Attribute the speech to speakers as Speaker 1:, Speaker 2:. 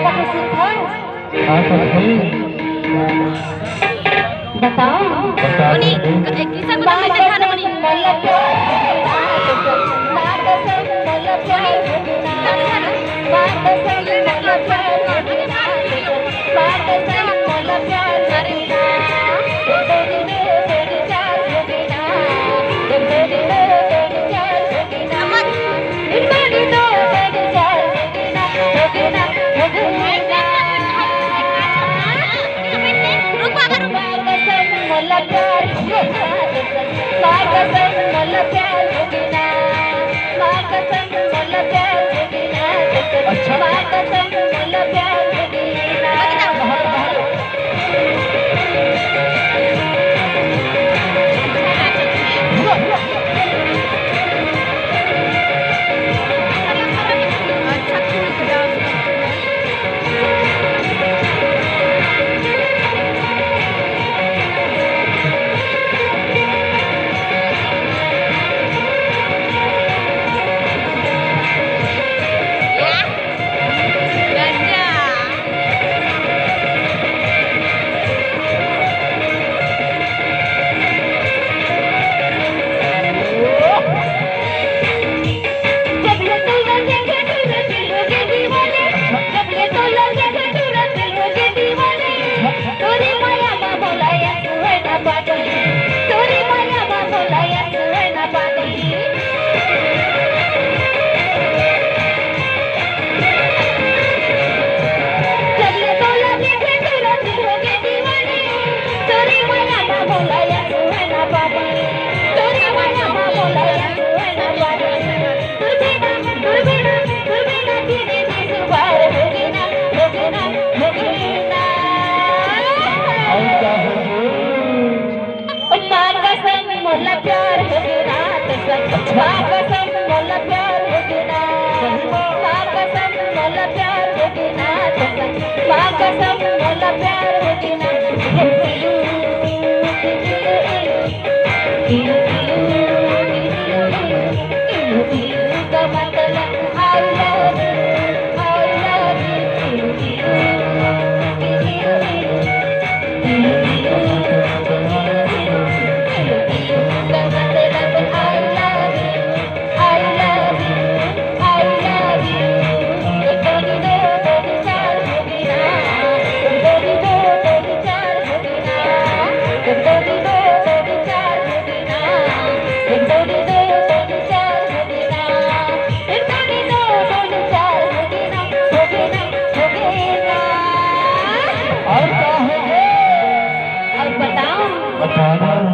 Speaker 1: बताओ उन्हीं किसा को
Speaker 2: तो मैं खाना
Speaker 1: बनी நல்ல பேர் தாய் தந்தை நல்ல பேர் Thank you. Musik